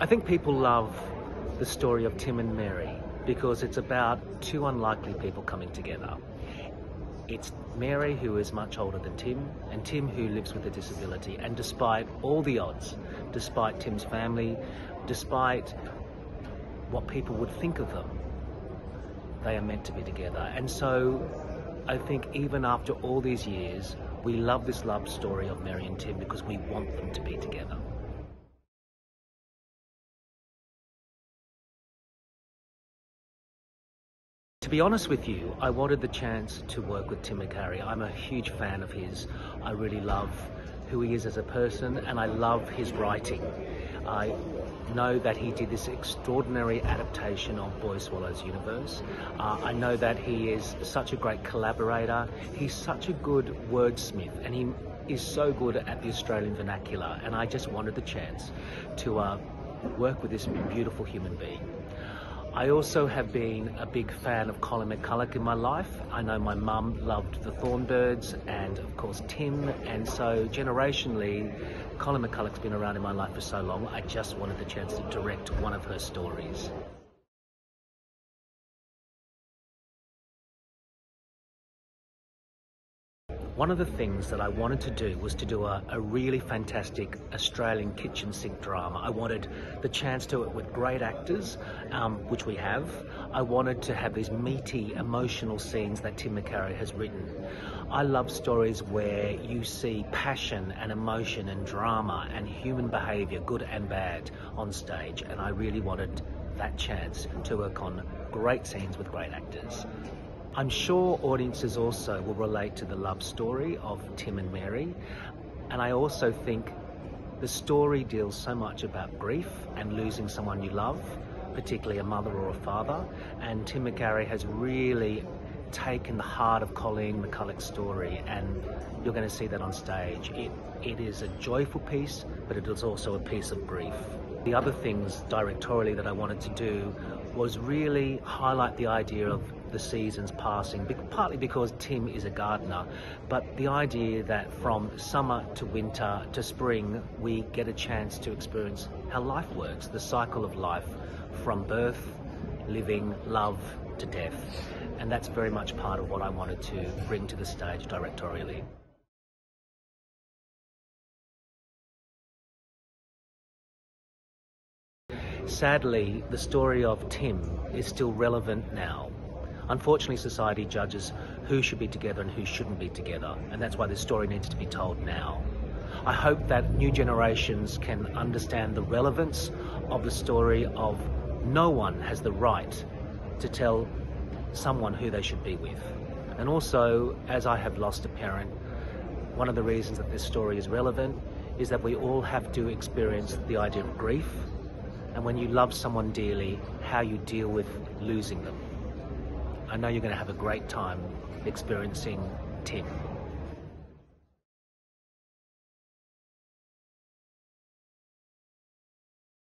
I think people love the story of Tim and Mary because it's about two unlikely people coming together. It's Mary, who is much older than Tim, and Tim, who lives with a disability. And despite all the odds, despite Tim's family, despite what people would think of them, they are meant to be together. And so I think even after all these years, we love this love story of Mary and Tim because we want them to be together. Be honest with you, I wanted the chance to work with Tim McGarry. I'm a huge fan of his. I really love who he is as a person and I love his writing. I know that he did this extraordinary adaptation of Boy Swallows Universe. Uh, I know that he is such a great collaborator. He's such a good wordsmith and he is so good at the Australian vernacular and I just wanted the chance to uh, work with this beautiful human being. I also have been a big fan of Colleen McCullough in my life. I know my mum loved the Thorn Birds and of course Tim and so generationally Colleen McCullough's been around in my life for so long I just wanted the chance to direct one of her stories. One of the things that I wanted to do was to do a, a, really fantastic Australian kitchen sink drama. I wanted the chance to do it with great actors, um, which we have. I wanted to have these meaty, emotional scenes that Tim McGarry has written. I love stories where you see passion and emotion and drama and human behaviour, good and bad, on stage, and I really wanted that chance to work on great scenes with great actors. I'm sure audiences also will relate to the love story of Tim and Mary. And I also think the story deals so much about grief and losing someone you love, particularly a mother or a father. And Tim McGarry has really taken the heart of Colleen McCullough's story and you're going to see that on stage. It, it is a joyful piece, but it is also a piece of grief. The other things directorially that I wanted to do was really highlight the idea of the seasons passing, partly because Tim is a gardener, but the idea that from summer to winter to spring, we get a chance to experience how life works, the cycle of life from birth, living, love to death. And that's very much part of what I wanted to bring to the stage directorially. Sadly, the story of Tim is still relevant now. Unfortunately, society judges who should be together and who shouldn't be together, and that's why this story needs to be told now. I hope that new generations can understand the relevance of the story of no one has the right to tell someone who they should be with. And also, as I have lost a parent, one of the reasons that this story is relevant is that we all have to experience the idea of grief and when you love someone dearly, how you deal with losing them. I know you're going to have a great time experiencing Tim.